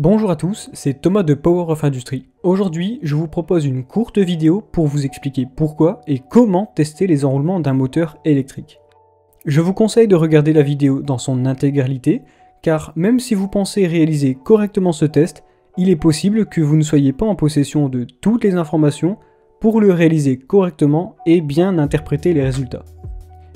Bonjour à tous, c'est Thomas de Power of Industry. Aujourd'hui, je vous propose une courte vidéo pour vous expliquer pourquoi et comment tester les enroulements d'un moteur électrique. Je vous conseille de regarder la vidéo dans son intégralité, car même si vous pensez réaliser correctement ce test, il est possible que vous ne soyez pas en possession de toutes les informations pour le réaliser correctement et bien interpréter les résultats.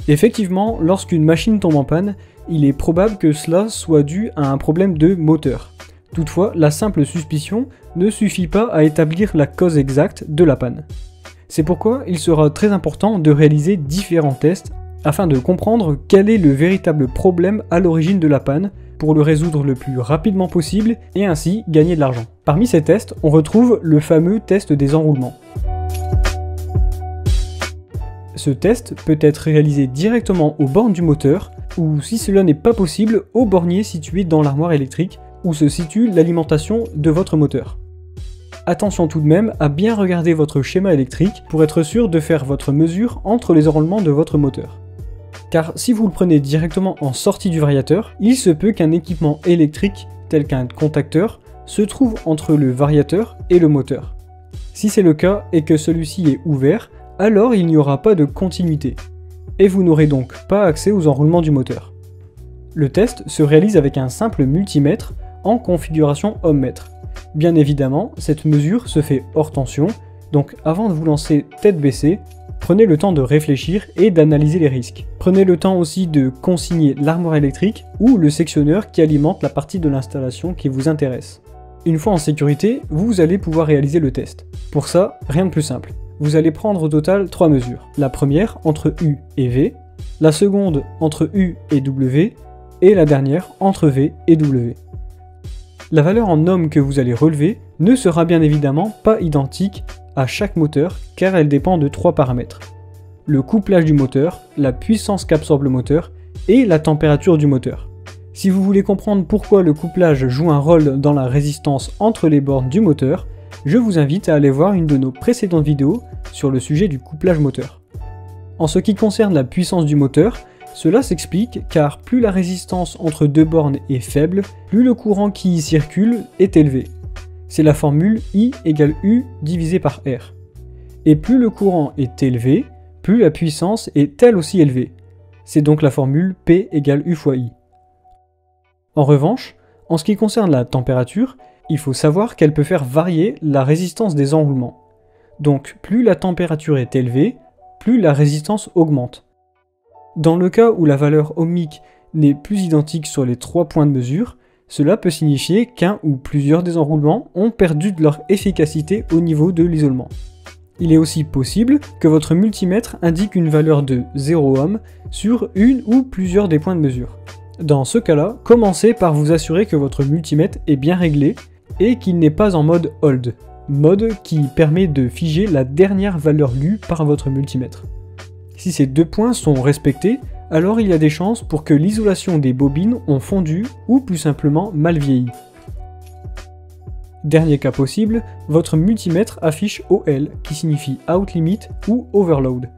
Effectivement, lorsqu'une machine tombe en panne, il est probable que cela soit dû à un problème de moteur. Toutefois, la simple suspicion ne suffit pas à établir la cause exacte de la panne. C'est pourquoi il sera très important de réaliser différents tests afin de comprendre quel est le véritable problème à l'origine de la panne pour le résoudre le plus rapidement possible et ainsi gagner de l'argent. Parmi ces tests, on retrouve le fameux test des enroulements. Ce test peut être réalisé directement aux bornes du moteur ou si cela n'est pas possible au bornier situé dans l'armoire électrique où se situe l'alimentation de votre moteur. Attention tout de même à bien regarder votre schéma électrique pour être sûr de faire votre mesure entre les enroulements de votre moteur. Car si vous le prenez directement en sortie du variateur, il se peut qu'un équipement électrique tel qu'un contacteur se trouve entre le variateur et le moteur. Si c'est le cas et que celui-ci est ouvert, alors il n'y aura pas de continuité, et vous n'aurez donc pas accès aux enroulements du moteur. Le test se réalise avec un simple multimètre en configuration ohm-mètre. Bien évidemment, cette mesure se fait hors tension, donc avant de vous lancer tête baissée, prenez le temps de réfléchir et d'analyser les risques. Prenez le temps aussi de consigner l'armoire électrique ou le sectionneur qui alimente la partie de l'installation qui vous intéresse. Une fois en sécurité, vous allez pouvoir réaliser le test. Pour ça, rien de plus simple. Vous allez prendre au total trois mesures. La première entre U et V, la seconde entre U et W, et la dernière entre V et W la valeur en ohm que vous allez relever ne sera bien évidemment pas identique à chaque moteur car elle dépend de trois paramètres. Le couplage du moteur, la puissance qu'absorbe le moteur et la température du moteur. Si vous voulez comprendre pourquoi le couplage joue un rôle dans la résistance entre les bornes du moteur, je vous invite à aller voir une de nos précédentes vidéos sur le sujet du couplage moteur. En ce qui concerne la puissance du moteur, cela s'explique car plus la résistance entre deux bornes est faible, plus le courant qui y circule est élevé. C'est la formule I égale U divisé par R. Et plus le courant est élevé, plus la puissance est elle aussi élevée. C'est donc la formule P égale U fois I. En revanche, en ce qui concerne la température, il faut savoir qu'elle peut faire varier la résistance des enroulements. Donc plus la température est élevée, plus la résistance augmente. Dans le cas où la valeur ohmique n'est plus identique sur les trois points de mesure, cela peut signifier qu'un ou plusieurs des enroulements ont perdu de leur efficacité au niveau de l'isolement. Il est aussi possible que votre multimètre indique une valeur de 0 ohm sur une ou plusieurs des points de mesure. Dans ce cas-là, commencez par vous assurer que votre multimètre est bien réglé et qu'il n'est pas en mode hold, mode qui permet de figer la dernière valeur lue par votre multimètre. Si ces deux points sont respectés, alors il y a des chances pour que l'isolation des bobines ont fondu ou plus simplement mal vieilli. Dernier cas possible, votre multimètre affiche OL qui signifie Out Limit ou Overload.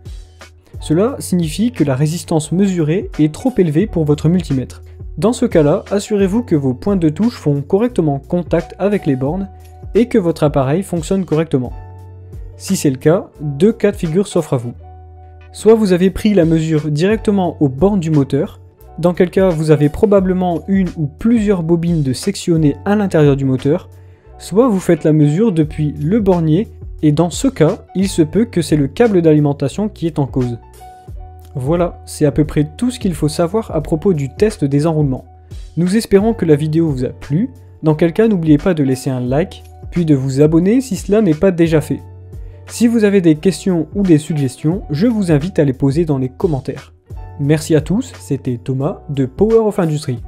Cela signifie que la résistance mesurée est trop élevée pour votre multimètre. Dans ce cas-là, assurez-vous que vos points de touche font correctement contact avec les bornes et que votre appareil fonctionne correctement. Si c'est le cas, deux cas de figure s'offrent à vous. Soit vous avez pris la mesure directement aux bornes du moteur, dans quel cas vous avez probablement une ou plusieurs bobines de sectionnées à l'intérieur du moteur, soit vous faites la mesure depuis le bornier et dans ce cas, il se peut que c'est le câble d'alimentation qui est en cause. Voilà, c'est à peu près tout ce qu'il faut savoir à propos du test des enroulements. Nous espérons que la vidéo vous a plu, dans quel cas n'oubliez pas de laisser un like, puis de vous abonner si cela n'est pas déjà fait. Si vous avez des questions ou des suggestions, je vous invite à les poser dans les commentaires. Merci à tous, c'était Thomas de Power of Industry.